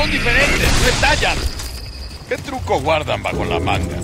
son diferentes, no estallan. ¿Qué truco guardan bajo la manga?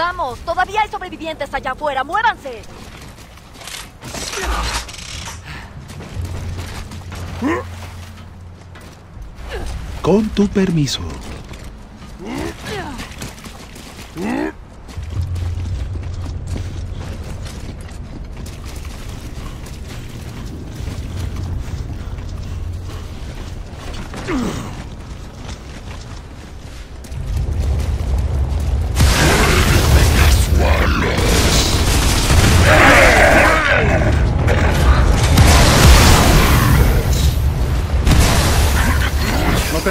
Vamos, todavía hay sobrevivientes allá afuera. ¡Muévanse! Con tu permiso.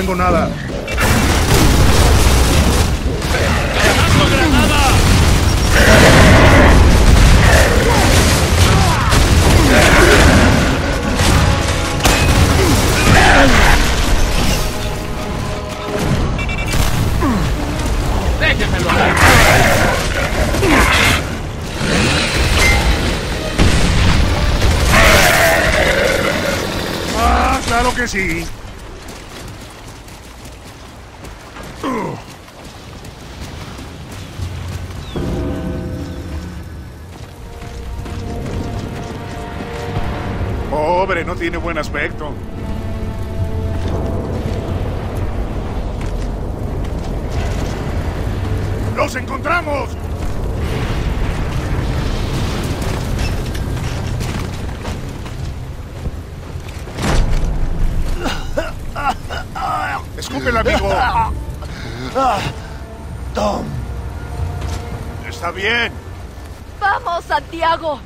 Tengo nada. Ah, que sí. No tiene buen aspecto. ¡Los encontramos! Escúpela, amigo. Tom. Está bien. ¡Vamos, Santiago!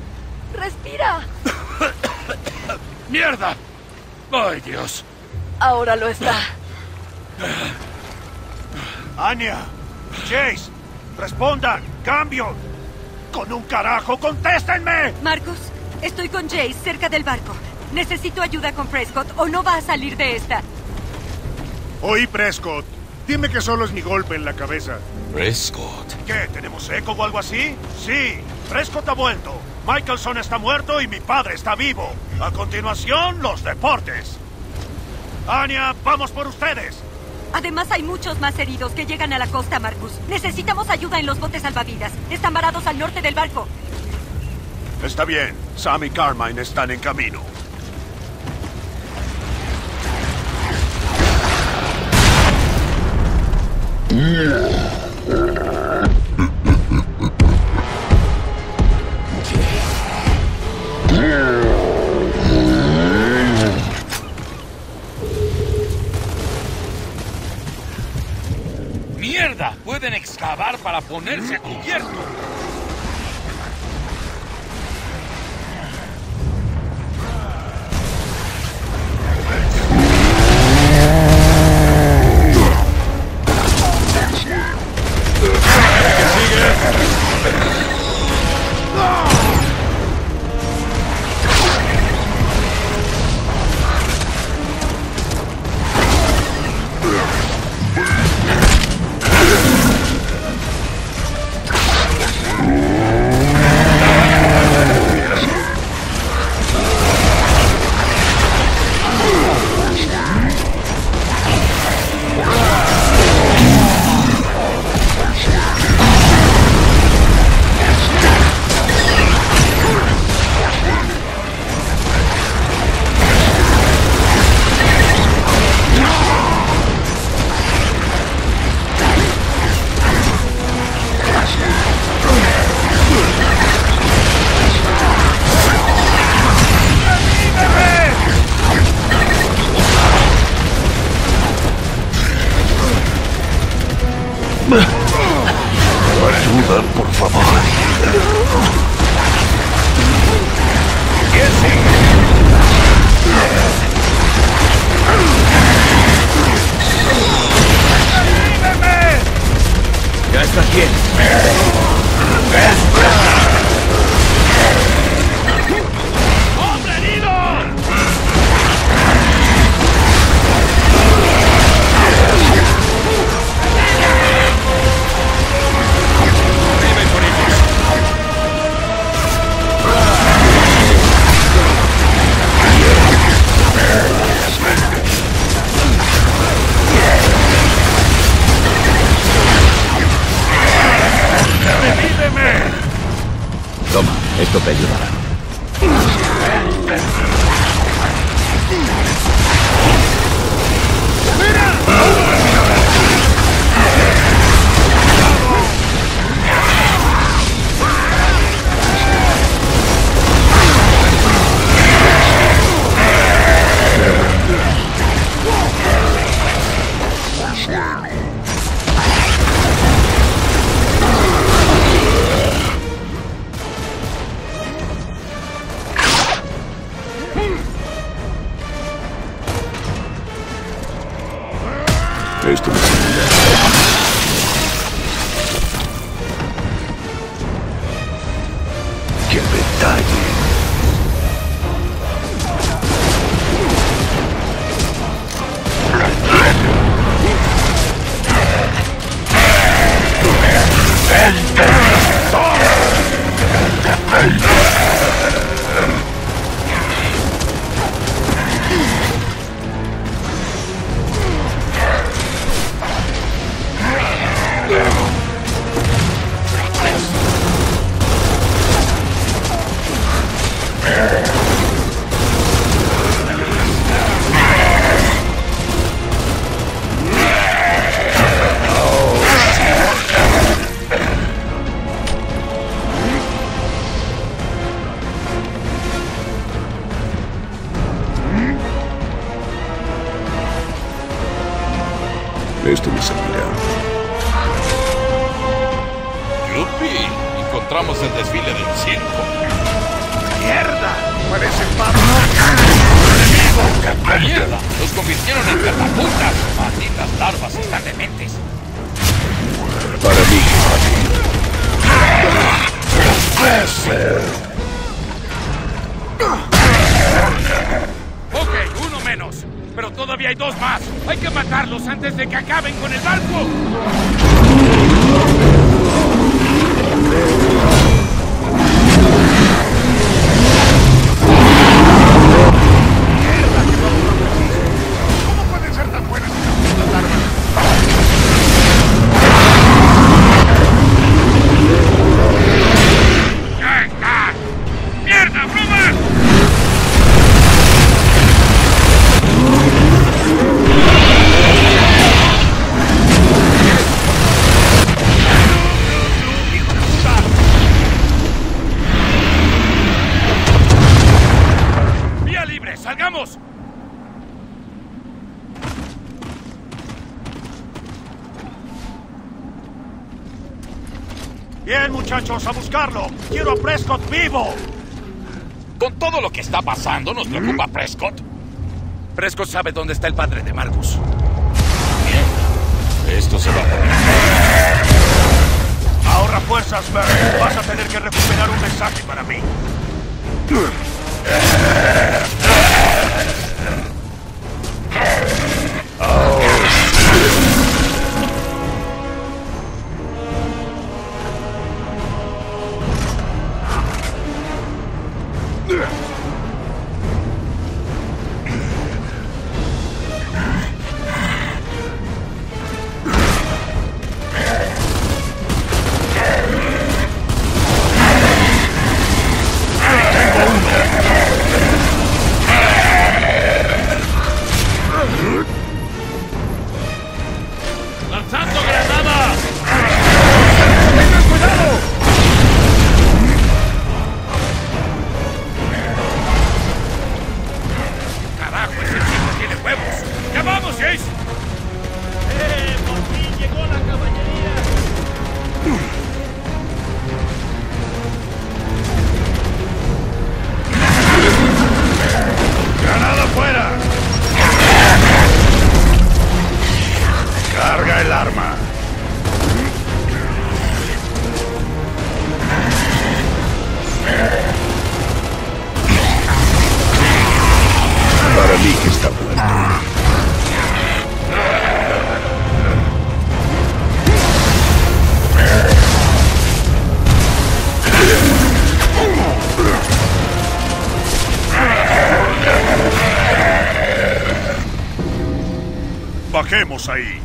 ¡Respira! ¡Mierda! ¡Ay, Dios! Ahora lo está. Anya, Jace, respondan. Cambio. Con un carajo, contéstenme. Marcus, estoy con Jace cerca del barco. Necesito ayuda con Prescott o no va a salir de esta. Oí, Prescott. Dime que solo es mi golpe en la cabeza. Prescott. ¿Qué? ¿Tenemos eco o algo así? Sí, Prescott ha vuelto. Michelson está muerto y mi padre está vivo. A continuación, los deportes. Anya, vamos por ustedes. Además, hay muchos más heridos que llegan a la costa, Marcus. Necesitamos ayuda en los botes salvavidas. Están varados al norte del barco. Está bien. Sam y Carmine están en camino. ponerse a cubierto. ser. Ok, uno menos. Pero todavía hay dos más. Hay que matarlos antes de que acaben con el barco. Prescott vivo. Con todo lo que está pasando, ¿nos preocupa Prescott? Prescott sabe dónde está el padre de Marcus. Bien. Esto se va a poner. Ahorra fuerzas, Merry. Vas a tener que recuperar un mensaje para mí. Bajemos ahí.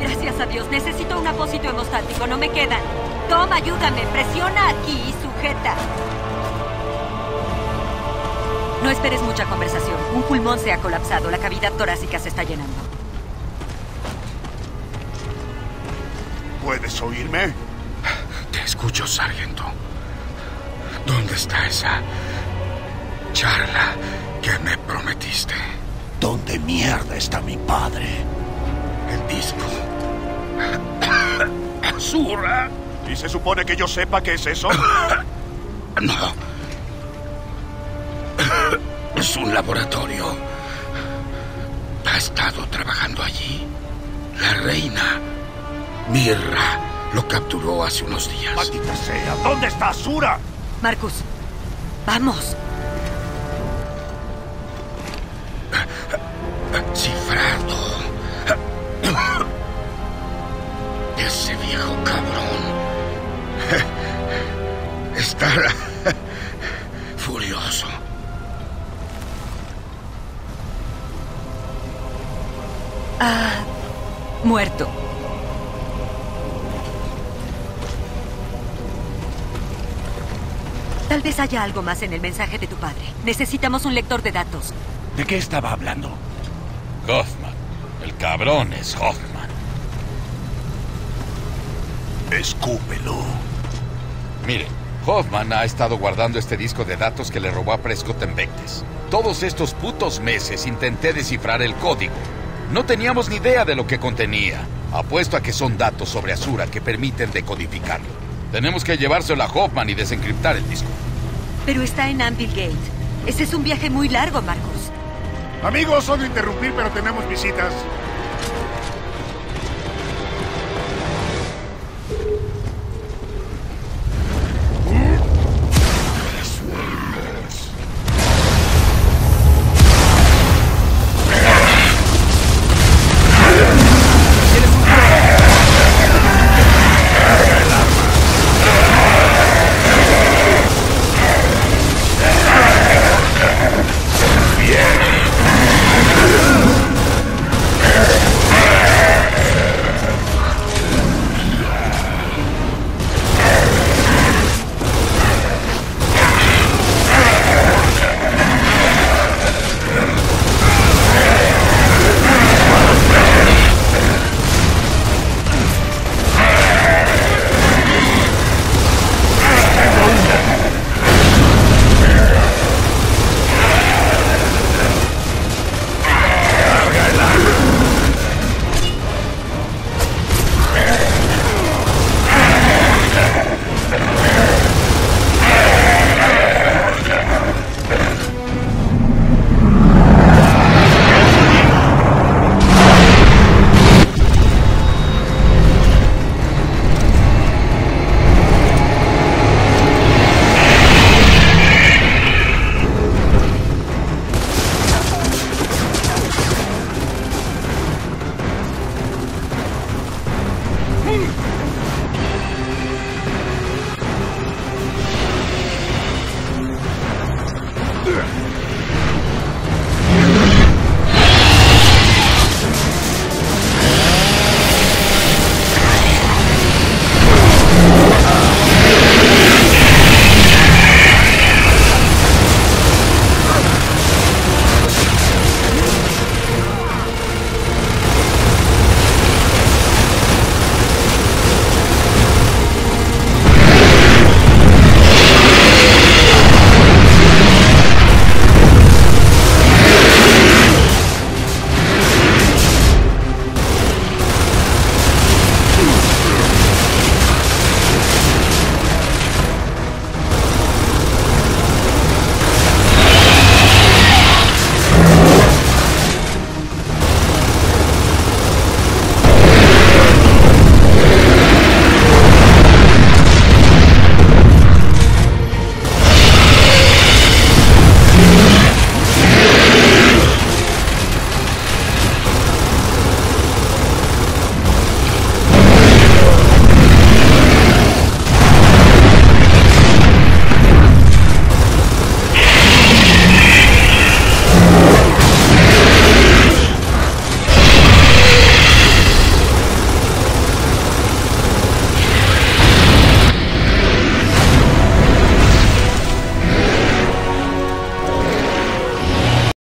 Gracias a Dios. Necesito un apósito hemostático. No me quedan. Tom, ayúdame. Presiona aquí y sujeta. No esperes mucha conversación. Un pulmón se ha colapsado. La cavidad torácica se está llenando. ¿Puedes oírme? Te escucho, sargento. ¿Dónde está esa charla que me prometiste? ¿Dónde mierda está mi padre? El disco. Azura. ¿Y se supone que yo sepa qué es eso? No. Es un laboratorio. Ha estado trabajando allí. La reina, Mirra, lo capturó hace unos días. Maldita sea, ¿dónde está Azura? Marcus, vamos. Cifrado. Ese viejo cabrón. Estará furioso. Ah, muerto. Tal vez haya algo más en el mensaje de tu padre. Necesitamos un lector de datos. ¿De qué estaba hablando? Hoffman. El cabrón es Hoffman. Escúpelo. Mire, Hoffman ha estado guardando este disco de datos que le robó a Prescott en Vectes. Todos estos putos meses intenté descifrar el código. No teníamos ni idea de lo que contenía. Apuesto a que son datos sobre Azura que permiten decodificarlo. Tenemos que llevárselo a Hoffman y desencriptar el disco. Pero está en Anvil Gate. Ese es un viaje muy largo, Marcus. Amigos, solo interrumpir, pero tenemos visitas.